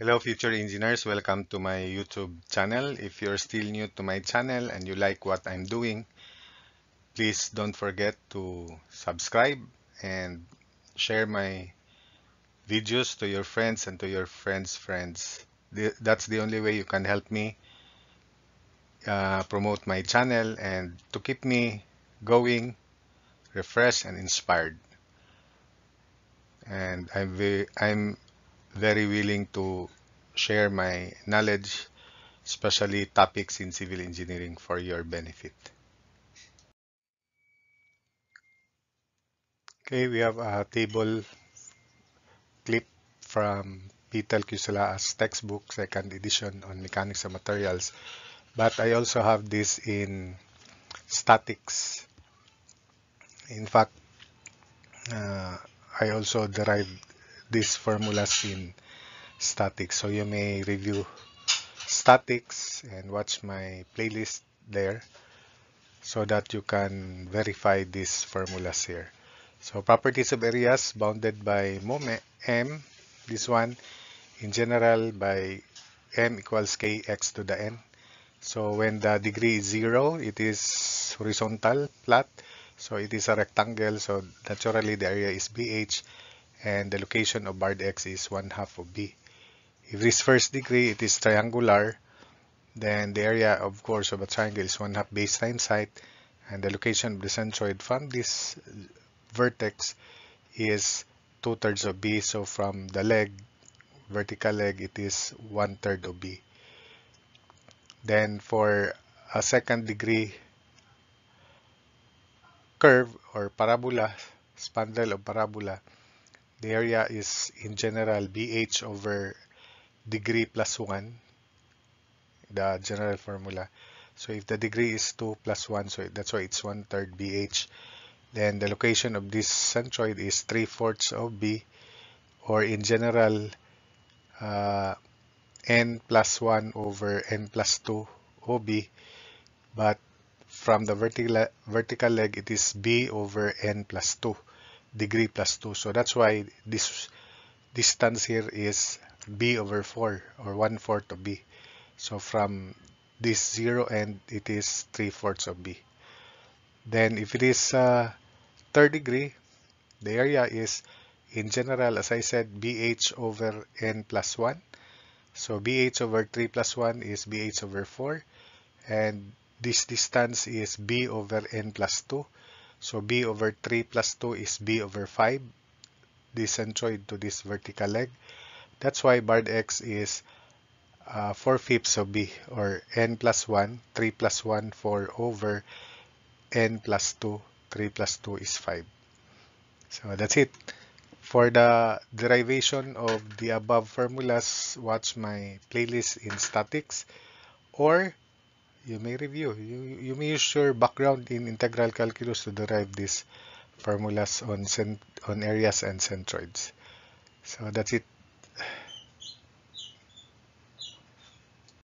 Hello future engineers, welcome to my YouTube channel. If you're still new to my channel and you like what I'm doing, please don't forget to subscribe and share my videos to your friends and to your friends' friends. That's the only way you can help me uh, promote my channel and to keep me going, refreshed and inspired. And I'm I'm very willing to share my knowledge, especially topics in civil engineering for your benefit. Okay, we have a table clip from Pytel Kiusalaas' textbook, second edition on mechanics of materials. But I also have this in statics. In fact, uh, I also derived these formulas in statics. So you may review statics and watch my playlist there so that you can verify these formulas here. So properties of areas bounded by MOME, M, this one in general by M equals kx to the n. So when the degree is zero, it is horizontal flat. So it is a rectangle. So naturally the area is BH and the location of barred X is one half of B. If this first degree, it is triangular, then the area, of course, of a triangle is one half base times height, and the location of the centroid from this vertex is two thirds of B. So from the leg, vertical leg, it is one third of B. Then for a second degree curve or parabola, spandrel of parabola, the area is in general BH over degree plus 1, the general formula. So if the degree is 2 plus 1, so that's why it's 1 third BH. Then the location of this centroid is 3 fourths of B, or in general, uh, n plus 1 over n plus 2 OB. But from the vertical, vertical leg, it is B over n plus 2, degree plus 2. So that's why this distance here is b over 4 or 1 fourth of b. So from this zero end, it is 3 fourths of b. Then if it is uh, third degree, the area is in general, as I said, bh over n plus 1. So bh over 3 plus 1 is bh over 4. And this distance is b over n plus 2. So b over 3 plus 2 is b over 5, this centroid to this vertical leg. That's why barred x is uh, 4 fifths of b or n plus 1, 3 plus 1, 4 over n plus 2, 3 plus 2 is 5. So that's it. For the derivation of the above formulas, watch my playlist in statics or you may review. You, you may use your background in integral calculus to derive these formulas on, on areas and centroids. So that's it.